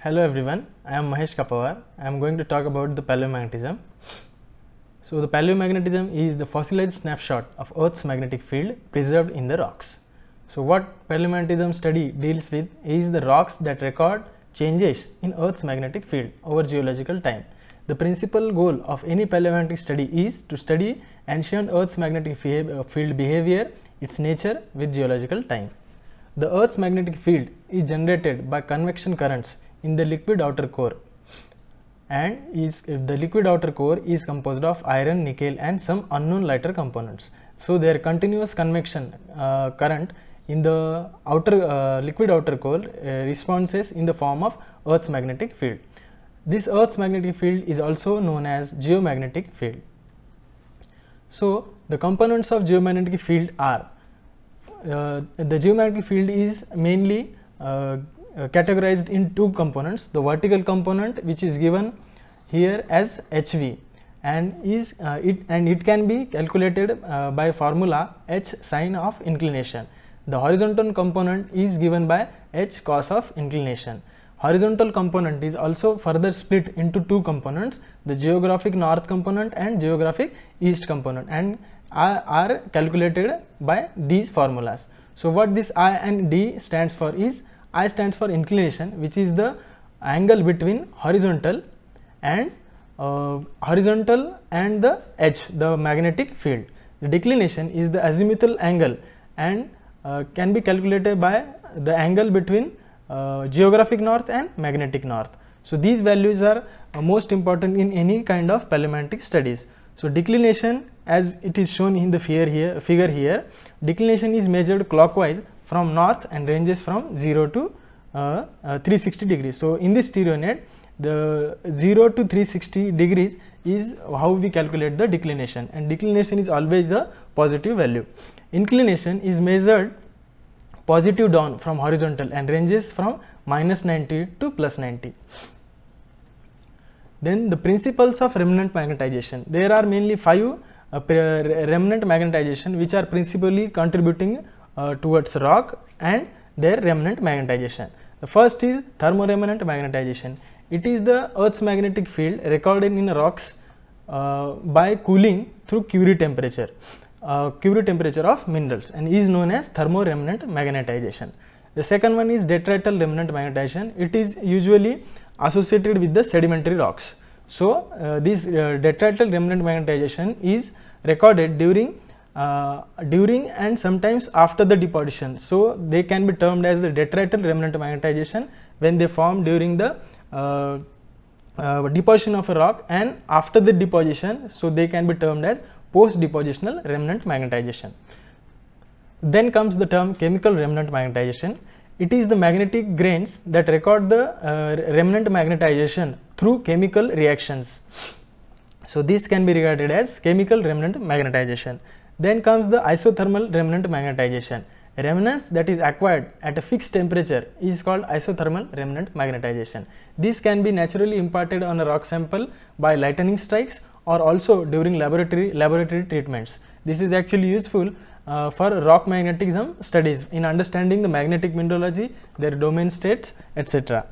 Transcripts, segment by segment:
Hello everyone, I am Mahesh Kapawar. I am going to talk about the paleomagnetism. So the paleomagnetism is the fossilized snapshot of Earth's magnetic field preserved in the rocks. So what paleomagnetism study deals with is the rocks that record changes in Earth's magnetic field over geological time. The principal goal of any paleomagnetic study is to study ancient Earth's magnetic uh, field behavior, its nature with geological time. The Earth's magnetic field is generated by convection currents in the liquid outer core and is the liquid outer core is composed of iron, nickel and some unknown lighter components. So their continuous convection uh, current in the outer uh, liquid outer core uh, responses in the form of Earth's magnetic field. This Earth's magnetic field is also known as geomagnetic field. So the components of geomagnetic field are uh, the geomagnetic field is mainly uh, categorized in two components the vertical component which is given here as hv and is uh, it and it can be calculated uh, by formula h sine of inclination. The horizontal component is given by h cos of inclination. Horizontal component is also further split into two components the geographic north component and geographic east component and are, are calculated by these formulas. So what this i and d stands for is I stands for inclination which is the angle between horizontal and uh, horizontal and the edge the magnetic field. The declination is the azimuthal angle and uh, can be calculated by the angle between uh, geographic north and magnetic north. So these values are uh, most important in any kind of paleomagnetic studies. So declination as it is shown in the figure here, figure here declination is measured clockwise from north and ranges from 0 to uh, uh, 360 degrees. So, in this stereo net the 0 to 360 degrees is how we calculate the declination and declination is always a positive value. Inclination is measured positive down from horizontal and ranges from minus 90 to plus 90. Then the principles of remanent magnetization. There are mainly five uh, remanent magnetization which are principally contributing uh, towards rock and their remanent magnetization. The first is thermoremanent magnetization. It is the Earth's magnetic field recorded in rocks uh, by cooling through Curie temperature, uh, Curie temperature of minerals and is known as thermoremanent magnetization. The second one is detrital remanent magnetization. It is usually associated with the sedimentary rocks. So, uh, this detrital remanent magnetization is recorded during uh, during and sometimes after the deposition. So, they can be termed as the detrital remanent magnetization when they form during the uh, uh, deposition of a rock and after the deposition. So, they can be termed as post depositional remanent magnetization. Then comes the term chemical remanent magnetization. It is the magnetic grains that record the uh, remanent magnetization through chemical reactions. So, this can be regarded as chemical remanent magnetization. Then comes the isothermal remanent magnetization. Remnants that is acquired at a fixed temperature is called isothermal remanent magnetization. This can be naturally imparted on a rock sample by lightning strikes or also during laboratory laboratory treatments. This is actually useful uh, for rock magnetism studies in understanding the magnetic mineralogy, their domain states, etc.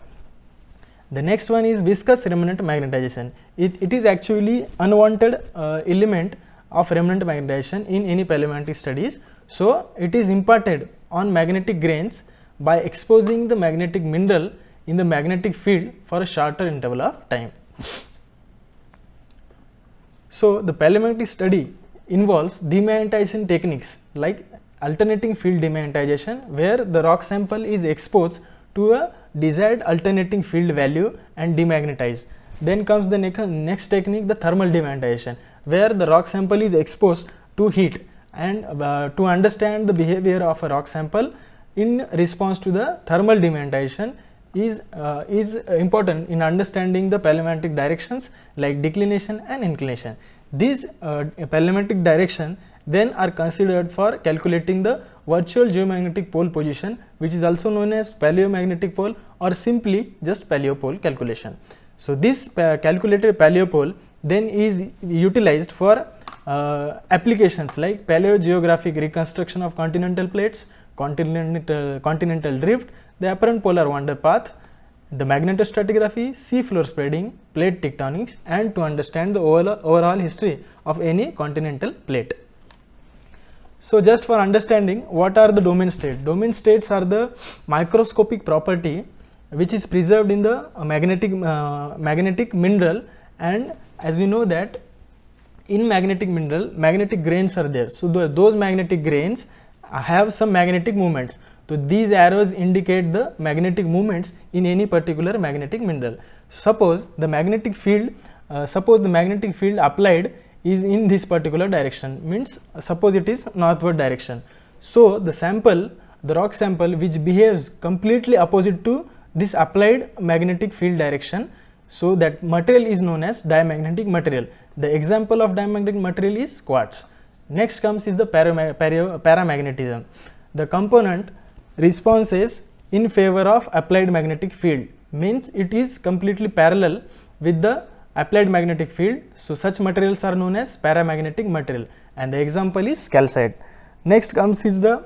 The next one is viscous remanent magnetization. It, it is actually unwanted uh, element of remanent magnetization in any paleomagnetic studies. So, it is imparted on magnetic grains by exposing the magnetic mineral in the magnetic field for a shorter interval of time. So, the paleomagnetic study involves demagnetization techniques like alternating field demagnetization where the rock sample is exposed to a desired alternating field value and demagnetized. Then comes the next technique the thermal demagnetization where the rock sample is exposed to heat and uh, to understand the behavior of a rock sample in response to the thermal demagnetization is uh, is important in understanding the paleomagnetic directions like declination and inclination. These uh, paleomagnetic direction then are considered for calculating the virtual geomagnetic pole position which is also known as paleomagnetic pole or simply just paleopole calculation. So, this calculated paleopole then is utilized for uh, applications like paleogeographic reconstruction of continental plates, continental, continental drift, the apparent polar wander path the magnetostratigraphy, seafloor spreading, plate tectonics and to understand the overall, overall history of any continental plate. So just for understanding what are the domain states? Domain states are the microscopic property which is preserved in the uh, magnetic uh, magnetic mineral and as we know that in magnetic mineral magnetic grains are there. So those magnetic grains have some magnetic moments So these arrows indicate the magnetic moments in any particular magnetic mineral. Suppose the magnetic field, uh, suppose the magnetic field applied is in this particular direction means suppose it is northward direction. So the sample, the rock sample which behaves completely opposite to this applied magnetic field direction. So that material is known as diamagnetic material. The example of diamagnetic material is quartz. Next comes is the paramagnetism. The component responses in favor of applied magnetic field means it is completely parallel with the applied magnetic field. So, such materials are known as paramagnetic material and the example is calcite. Next comes is the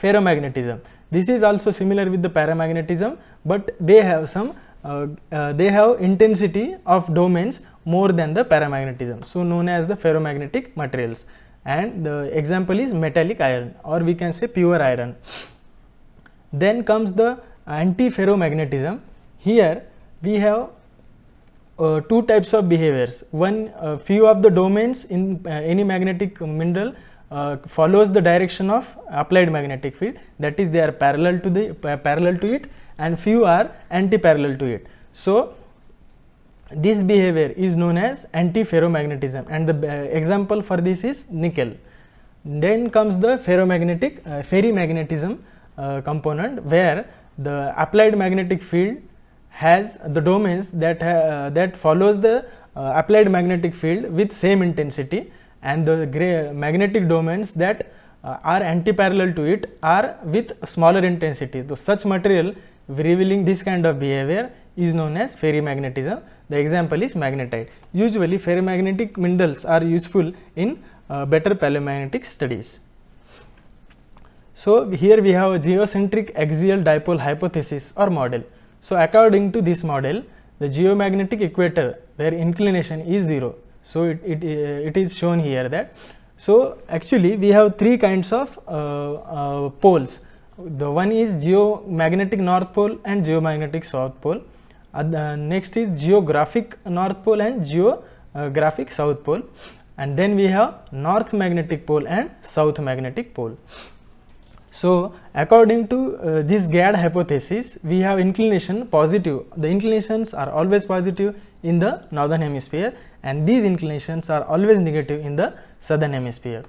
ferromagnetism. This is also similar with the paramagnetism, but they have some they have intensity of domains more than the paramagnetism. So, known as the ferromagnetic materials and the example is metallic iron or we can say pure iron. Then comes the antiferromagnetism. Here we have uh, two types of behaviors. One, uh, few of the domains in uh, any magnetic mineral uh, follows the direction of applied magnetic field. That is, they are parallel to the parallel to it, and few are anti-parallel to it. So, this behavior is known as anti-ferromagnetism and the uh, example for this is nickel. Then comes the ferromagnetic uh, ferrimagnetism component, where the applied magnetic field has the domains that uh, that follows the uh, applied magnetic field with same intensity and the magnetic domains that uh, are anti-parallel to it are with smaller intensity. So, such material revealing this kind of behavior is known as ferrimagnetism. The example is magnetite. Usually ferromagnetic minerals are useful in uh, better paleomagnetic studies. So, here we have a geocentric axial dipole hypothesis or model. So, according to this model, the geomagnetic equator where inclination is 0. So, it, it, uh, it is shown here that. So, actually we have three kinds of uh, uh, poles. The one is geomagnetic north pole and geomagnetic south pole. Uh, next is geographic north pole and geographic south pole. And then we have north magnetic pole and south magnetic pole. So, according to uh, this GAD hypothesis, we have inclination positive. The inclinations are always positive in the northern hemisphere and these inclinations are always negative in the southern hemisphere.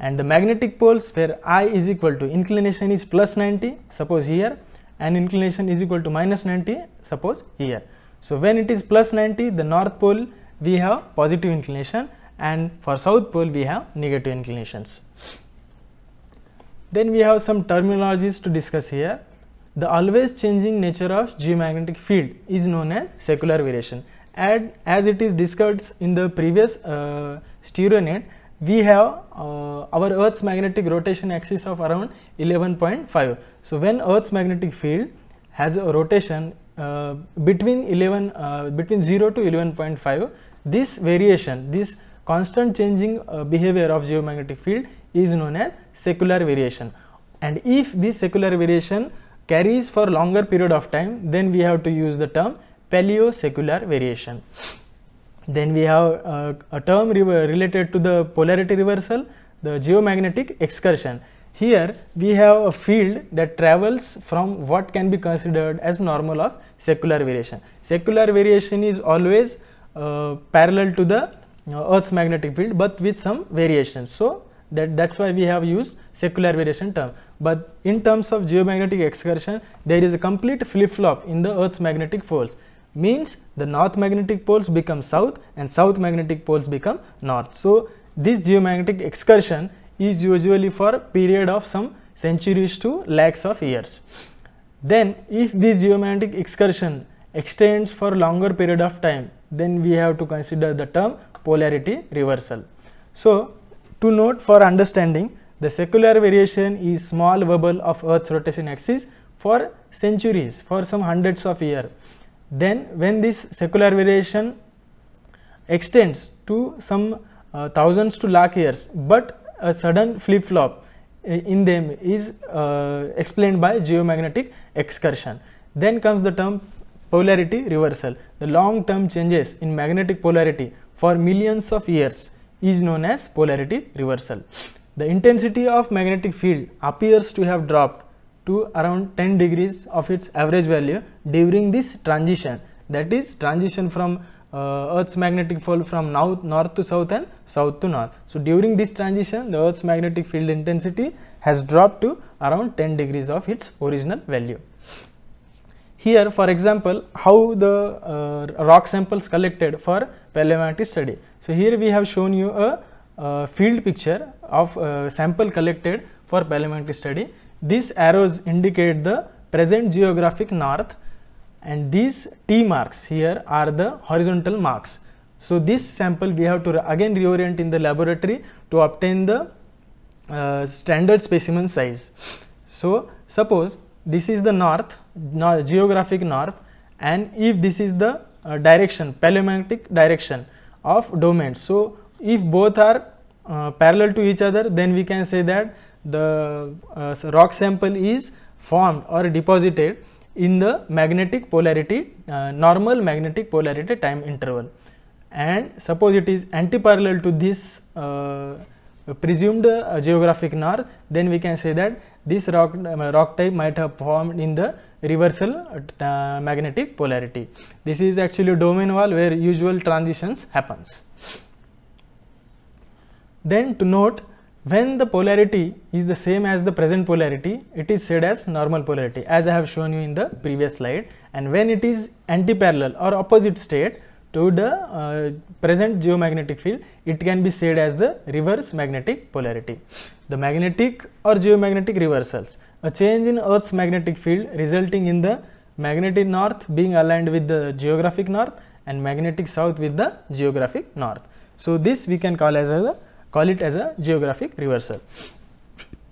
And the magnetic poles where I is equal to inclination is plus 90, suppose here, and inclination is equal to minus 90, suppose here. So, when it is plus 90, the north pole we have positive inclination and for south pole we have negative inclinations. Then we have some terminologies to discuss here. The always changing nature of geomagnetic field is known as secular variation. And as it is discussed in the previous uh, we have uh, our Earth's magnetic rotation axis of around 11.5. So, when Earth's magnetic field has a rotation uh, between 11 uh, between 0 to 11.5, this variation, this constant changing uh, behavior of geomagnetic field is known as secular variation and if this secular variation carries for longer period of time then we have to use the term paleo-secular variation. Then we have uh, a term re related to the polarity reversal, the geomagnetic excursion. Here we have a field that travels from what can be considered as normal of secular variation. Secular variation is always uh, parallel to the uh, Earth's magnetic field but with some variations. So, that that's why we have used secular variation term but in terms of geomagnetic excursion there is a complete flip flop in the earth's magnetic poles means the north magnetic poles become south and south magnetic poles become north. So this geomagnetic excursion is usually for period of some centuries to lakhs of years. Then if this geomagnetic excursion extends for longer period of time then we have to consider the term polarity reversal. So to note for understanding, the secular variation is small wobble of Earth's rotation axis for centuries, for some hundreds of years. Then when this secular variation extends to some uh, thousands to lakh years, but a sudden flip flop in them is uh, explained by geomagnetic excursion. Then comes the term polarity reversal. The long term changes in magnetic polarity for millions of years is known as polarity reversal. The intensity of magnetic field appears to have dropped to around 10 degrees of its average value during this transition that is transition from uh, Earth's magnetic pole from north, north to south and south to north. So, during this transition the Earth's magnetic field intensity has dropped to around 10 degrees of its original value. Here for example, how the uh, rock samples collected for paleomagnetic study. So, here we have shown you a, a field picture of a sample collected for paleomagnetic study. These arrows indicate the present geographic north and these T marks here are the horizontal marks. So, this sample we have to again reorient in the laboratory to obtain the uh, standard specimen size. So, suppose this is the north, geographic north and if this is the uh, direction paleomagnetic direction of domain. So, if both are uh, parallel to each other then we can say that the uh, rock sample is formed or deposited in the magnetic polarity uh, normal magnetic polarity time interval and suppose it is anti-parallel to this uh, presumed uh, geographic north then we can say that this rock, uh, rock type might have formed in the reversal uh, magnetic polarity. This is actually domain wall where usual transitions happens. Then to note when the polarity is the same as the present polarity it is said as normal polarity as I have shown you in the previous slide and when it is anti-parallel or opposite state to the uh, present geomagnetic field it can be said as the reverse magnetic polarity. The magnetic or geomagnetic reversals a change in earth's magnetic field resulting in the magnetic north being aligned with the geographic north and magnetic south with the geographic north. So, this we can call as a call it as a geographic reversal.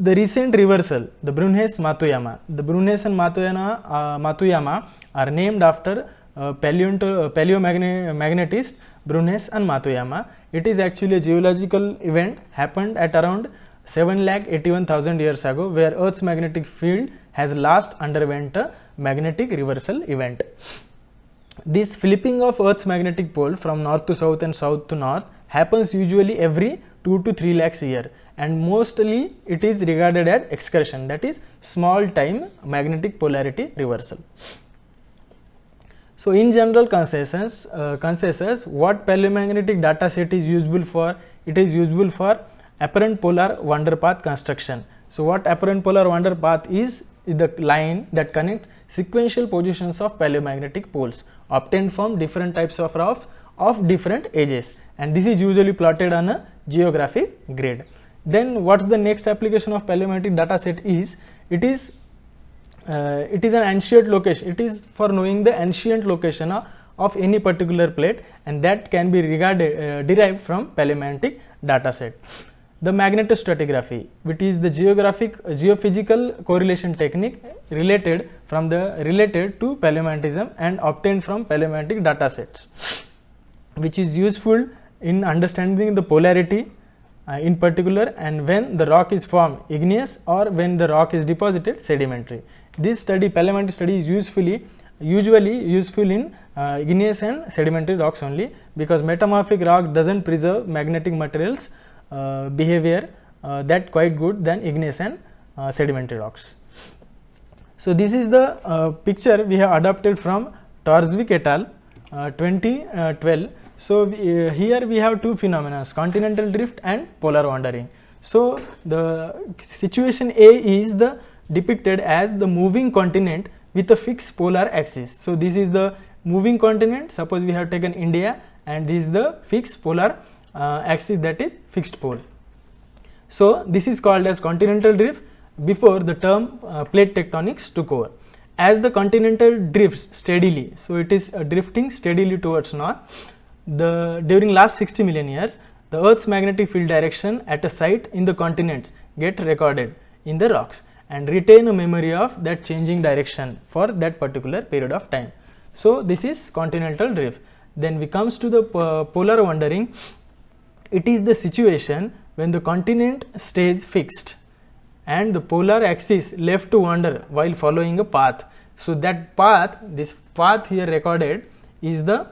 The recent reversal, the Brunhes-Matuyama, the Brunhes and Matuyama, uh, Matuyama are named after uh, paleomagnetist Brunhes and Matuyama. It is actually a geological event happened at around 7 lakh 81,000 years ago where Earth's magnetic field has last underwent a magnetic reversal event. This flipping of Earth's magnetic pole from north to south and south to north happens usually every 2 to 3 lakhs a year and mostly it is regarded as excursion that is small time magnetic polarity reversal. So, in general consensus, uh, consensus what paleomagnetic data set is useful for? It is useful for apparent polar wander path construction. So, what apparent polar wander path is? the line that connects sequential positions of paleomagnetic poles obtained from different types of rock of different ages and this is usually plotted on a geographic grid. Then what is the next application of paleomagnetic data set is it is uh, it is an ancient location it is for knowing the ancient location of, of any particular plate and that can be regarded uh, derived from paleomagnetic data set. The magnetostratigraphy which is the geographic uh, geophysical correlation technique related from the related to paleomagnetism and obtained from paleomagnetic data sets which is useful in understanding the polarity uh, in particular and when the rock is formed igneous or when the rock is deposited sedimentary. This study paleomagnetic study is usefully usually useful in uh, igneous and sedimentary rocks only because metamorphic rock does not preserve magnetic materials uh, behavior uh, that quite good than igneous and uh, sedimentary rocks. So, this is the uh, picture we have adopted from Torsvik et al. 2012 so, uh, here we have two phenomena continental drift and polar wandering. So, the situation A is the depicted as the moving continent with a fixed polar axis. So, this is the moving continent suppose we have taken India and this is the fixed polar uh, axis that is fixed pole. So, this is called as continental drift before the term uh, plate tectonics took over. As the continental drifts steadily, so it is uh, drifting steadily towards north the during last 60 million years the earth's magnetic field direction at a site in the continents get recorded in the rocks and retain a memory of that changing direction for that particular period of time. So, this is continental drift. Then we comes to the uh, polar wandering. It is the situation when the continent stays fixed and the polar axis left to wander while following a path. So, that path, this path here recorded is the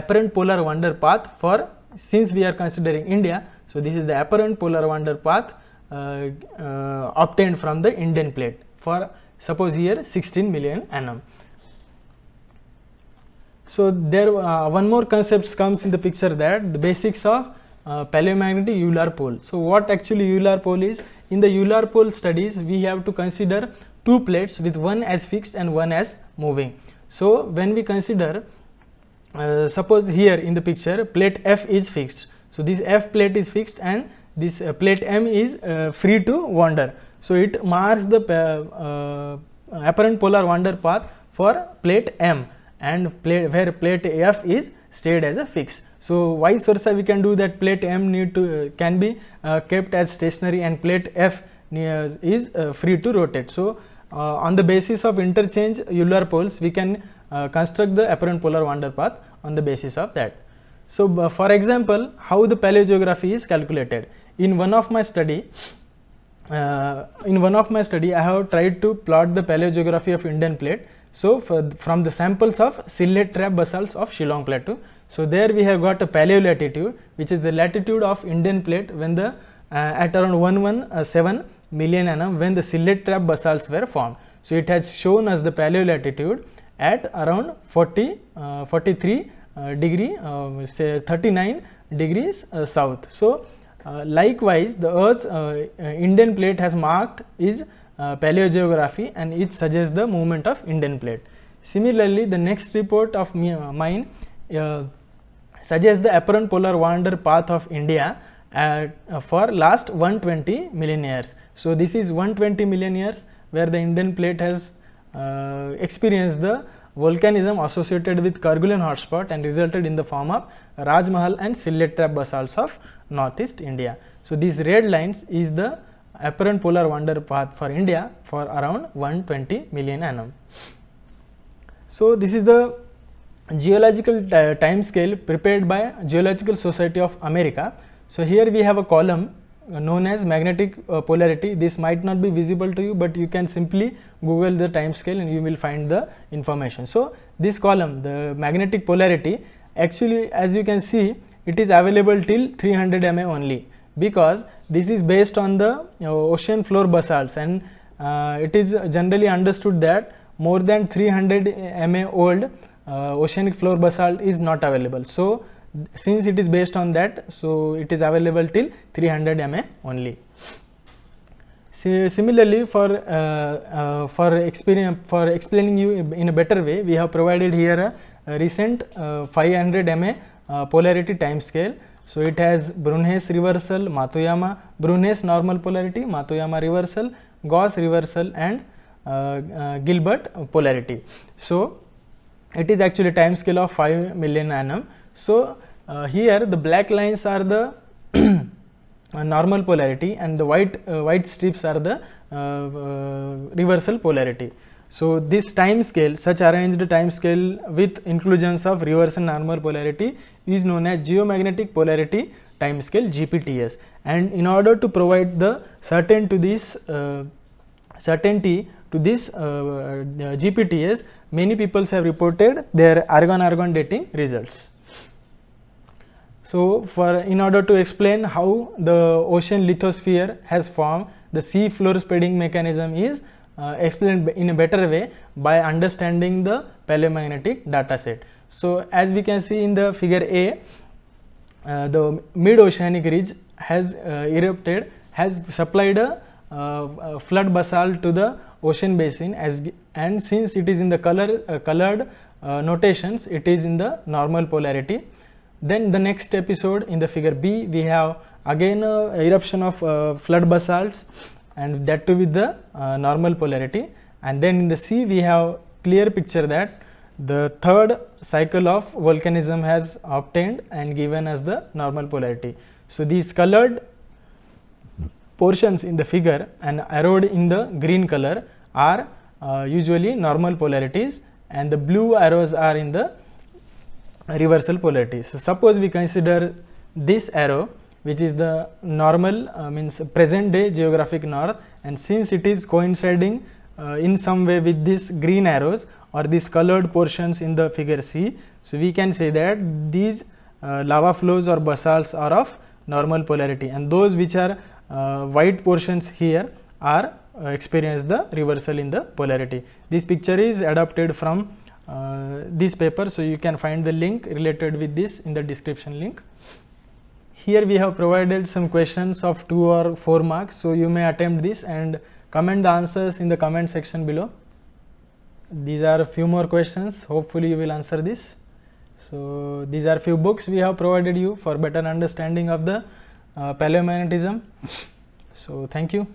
apparent polar wander path for since we are considering India. So, this is the apparent polar wander path uh, uh, obtained from the Indian plate for suppose here 16 million annum. So, there uh, one more concept comes in the picture that the basics of uh, paleomagnetic Euler pole. So, what actually Euler pole is? In the Euler pole studies, we have to consider two plates with one as fixed and one as moving. So, when we consider uh, suppose here in the picture plate F is fixed. So, this F plate is fixed and this uh, plate M is uh, free to wander. So, it marks the uh, apparent polar wander path for plate M and plate where plate F is stayed as a fix. So, vice versa we can do that plate M need to uh, can be uh, kept as stationary and plate F is uh, free to rotate. So, on the basis of interchange Euler poles we can construct the apparent polar wander path on the basis of that. So, for example, how the paleogeography is calculated. In one of my study, uh, in one of my study, I have tried to plot the paleogeography of Indian plate so, from the samples of Sylhet trap basalts of Shillong Plateau. So, there we have got a paleolatitude which is the latitude of Indian plate when the uh, at around 117 million annum when the Sylhet trap basalts were formed. So, it has shown us the paleolatitude at around 40, uh, 43 uh, degree, uh, say 39 degrees uh, south. So, uh, likewise the Earth's Indian plate has marked is uh, paleogeography and it suggests the movement of Indian plate. Similarly, the next report of uh, mine uh, suggests the apparent polar wander path of India at, uh, for last 120 million years. So, this is 120 million years where the Indian plate has uh, experienced the volcanism associated with Kerguelen hotspot and resulted in the form of Rajmahal and Sylhet trap basalts of northeast India. So, these red lines is the apparent polar wander path for India for around 120 million annum. So, this is the geological time scale prepared by Geological Society of America. So, here we have a column known as magnetic uh, polarity. This might not be visible to you, but you can simply google the time scale and you will find the information. So, this column the magnetic polarity actually as you can see it is available till 300 MA only because this is based on the uh, ocean floor basalts and uh, it is generally understood that more than 300 MA old uh, oceanic floor basalt is not available. So, since it is based on that, so it is available till 300 MA only. similarly, for uh, uh, for experience for explaining you in a better way, we have provided here a, a recent uh, 500 MA polarity time scale so, it has Brunhes reversal, Matuyama, Brunhes normal polarity, Matuyama reversal, Gauss reversal and uh, uh, Gilbert polarity. So, it is actually time scale of 5 million annum. So, uh, here the black lines are the normal polarity and the white uh, white strips are the uh, uh, reversal polarity. So, this time scale such arranged time scale with inclusions of reverse and normal polarity is known as geomagnetic polarity time scale GPTS and in order to provide the certain to this uh, certainty to this uh, uh GPTS many people have reported their argon argon dating results. So, for in order to explain how the ocean lithosphere has formed the sea floor spreading mechanism is uh, explained in a better way by understanding the paleomagnetic data set. So, as we can see in the figure A, uh, the mid oceanic ridge has uh, erupted has supplied a, uh, a, flood basalt to the ocean basin as and since it is in the color uh, colored uh, notations it is in the normal polarity then the next episode in the figure b we have again eruption of flood basalts and that too with the uh, normal polarity and then in the C we have clear picture that the third cycle of volcanism has obtained and given as the normal polarity. So, these colored portions in the figure and arrowed in the green color are uh, usually normal polarities and the blue arrows are in the reversal polarities. So, suppose we consider this arrow which is the normal uh, means present day geographic north and since it is coinciding uh, in some way with these green arrows or these colored portions in the figure C. So, we can say that these uh, lava flows or basalts are of normal polarity and those which are uh, white portions here are uh, experience the reversal in the polarity. This picture is adapted from this paper so you can find the link related with this in the description link. Here we have provided some questions of 2 or 4 marks so you may attempt this and comment the answers in the comment section below. These are a few more questions hopefully you will answer this. So these are few books we have provided you for better understanding of the uh, paleomagnetism. So thank you.